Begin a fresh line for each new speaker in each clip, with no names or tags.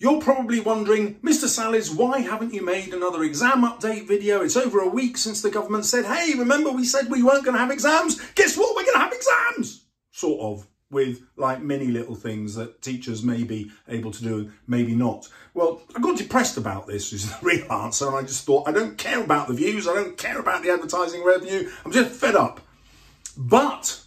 You're probably wondering, Mr. Salles, why haven't you made another exam update video? It's over a week since the government said, hey, remember we said we weren't going to have exams? Guess what? We're going to have exams! Sort of, with like many little things that teachers may be able to do and maybe not. Well, I got depressed about this, is the real answer, and I just thought, I don't care about the views, I don't care about the advertising revenue, I'm just fed up. But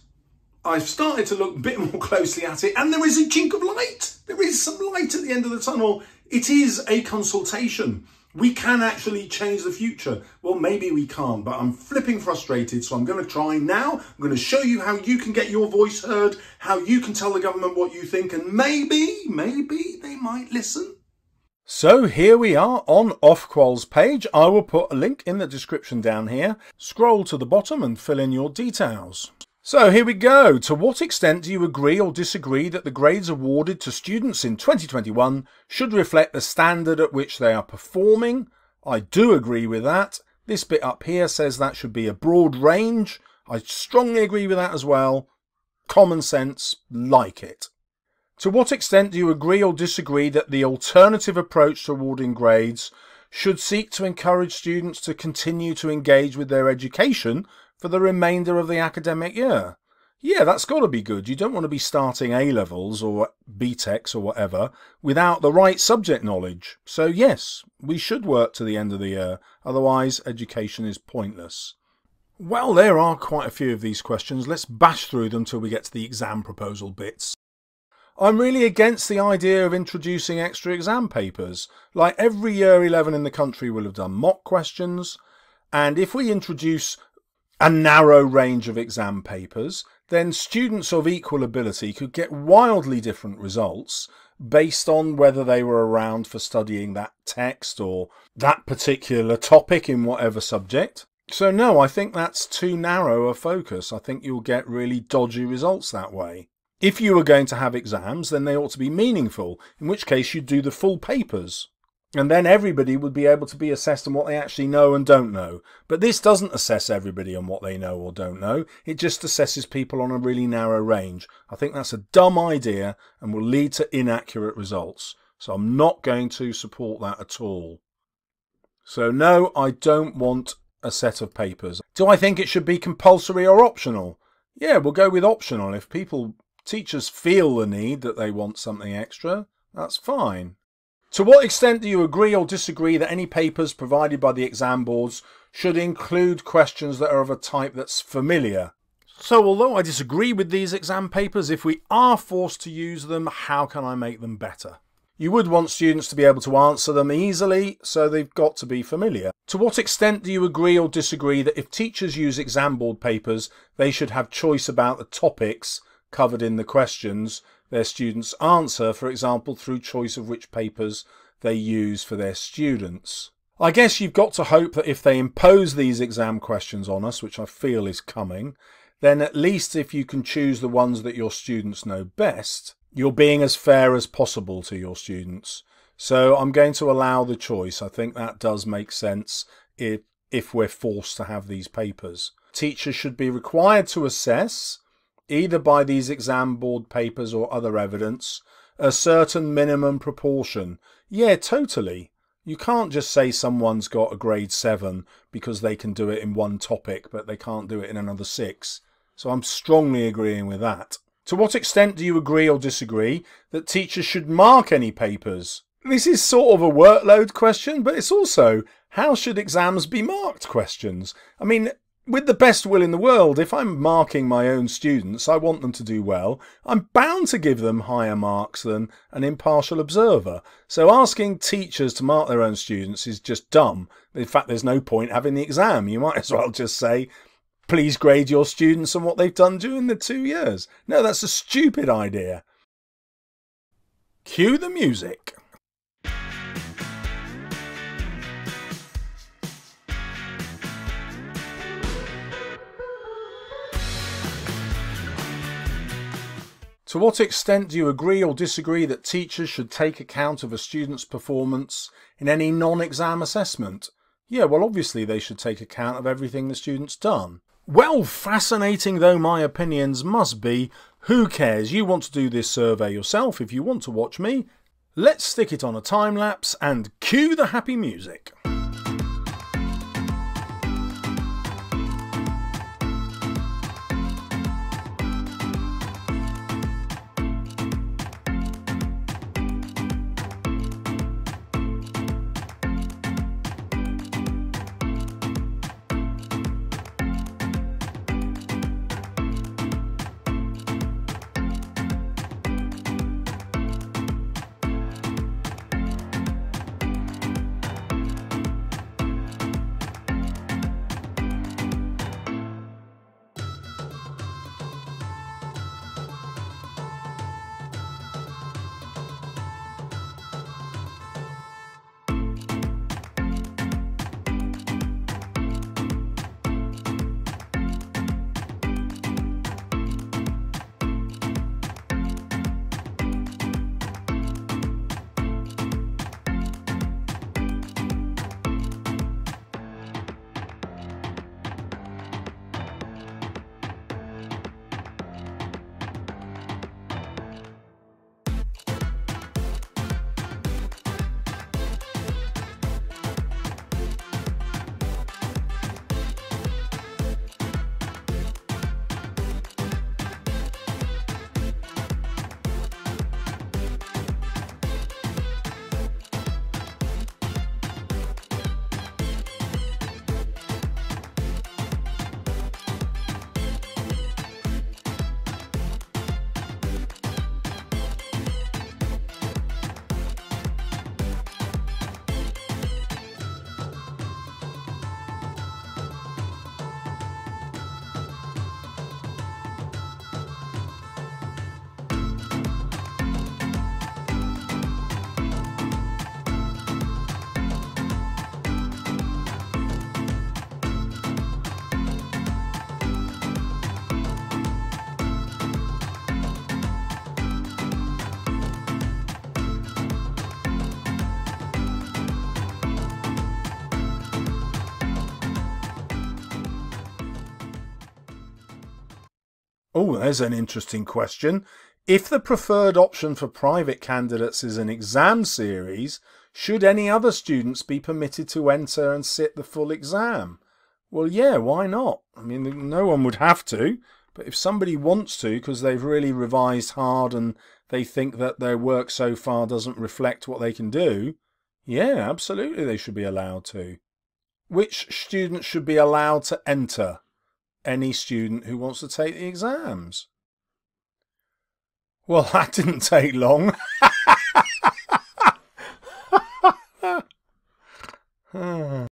I've started to look a bit more closely at it and there is a chink of light. There is some light at the end of the tunnel. It is a consultation. We can actually change the future. Well, maybe we can't, but I'm flipping frustrated. So I'm going to try now. I'm going to show you how you can get your voice heard, how you can tell the government what you think, and maybe, maybe they might listen.
So here we are on Ofqual's page. I will put a link in the description down here. Scroll to the bottom and fill in your details. So here we go. To what extent do you agree or disagree that the grades awarded to students in 2021 should reflect the standard at which they are performing? I do agree with that. This bit up here says that should be a broad range. I strongly agree with that as well. Common sense, like it. To what extent do you agree or disagree that the alternative approach to awarding grades should seek to encourage students to continue to engage with their education for the remainder of the academic year. Yeah, that's got to be good. You don't want to be starting A levels or BTECs or whatever without the right subject knowledge. So, yes, we should work to the end of the year, otherwise, education is pointless. Well, there are quite a few of these questions. Let's bash through them till we get to the exam proposal bits. I'm really against the idea of introducing extra exam papers. Like every year 11 in the country will have done mock questions, and if we introduce a narrow range of exam papers, then students of equal ability could get wildly different results based on whether they were around for studying that text or that particular topic in whatever subject. So no, I think that's too narrow a focus. I think you'll get really dodgy results that way. If you were going to have exams, then they ought to be meaningful, in which case you'd do the full papers. And then everybody would be able to be assessed on what they actually know and don't know. But this doesn't assess everybody on what they know or don't know. It just assesses people on a really narrow range. I think that's a dumb idea and will lead to inaccurate results. So I'm not going to support that at all. So no, I don't want a set of papers. Do I think it should be compulsory or optional? Yeah, we'll go with optional. If people, teachers feel the need that they want something extra, that's fine. To what extent do you agree or disagree that any papers provided by the exam boards should include questions that are of a type that's familiar? So although I disagree with these exam papers, if we are forced to use them, how can I make them better? You would want students to be able to answer them easily, so they've got to be familiar. To what extent do you agree or disagree that if teachers use exam board papers, they should have choice about the topics covered in the questions their students answer, for example, through choice of which papers they use for their students. I guess you've got to hope that if they impose these exam questions on us, which I feel is coming, then at least if you can choose the ones that your students know best, you're being as fair as possible to your students. So I'm going to allow the choice. I think that does make sense if, if we're forced to have these papers. Teachers should be required to assess either by these exam board papers or other evidence, a certain minimum proportion. Yeah, totally. You can't just say someone's got a grade 7 because they can do it in one topic, but they can't do it in another six. So I'm strongly agreeing with that. To what extent do you agree or disagree that teachers should mark any papers? This is sort of a workload question, but it's also how should exams be marked questions? I mean, with the best will in the world, if I'm marking my own students, I want them to do well, I'm bound to give them higher marks than an impartial observer. So asking teachers to mark their own students is just dumb. In fact, there's no point having the exam. You might as well just say, please grade your students on what they've done during the two years. No, that's a stupid idea. Cue the music. To what extent do you agree or disagree that teachers should take account of a student's performance in any non-exam assessment? Yeah, well obviously they should take account of everything the student's done. Well, fascinating though my opinions must be, who cares? You want to do this survey yourself. If you want to watch me, Let's stick it on a time lapse and cue the happy music. Oh, there's an interesting question. If the preferred option for private candidates is an exam series, should any other students be permitted to enter and sit the full exam? Well, yeah, why not? I mean, no one would have to, but if somebody wants to because they've really revised hard and they think that their work so far doesn't reflect what they can do, yeah, absolutely they should be allowed to. Which students should be allowed to enter? Any student who wants to take the exams. Well, that didn't take long.